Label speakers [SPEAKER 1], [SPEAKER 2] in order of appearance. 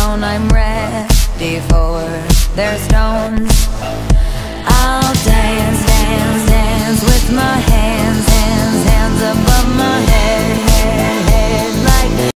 [SPEAKER 1] throne I'm ready for their stones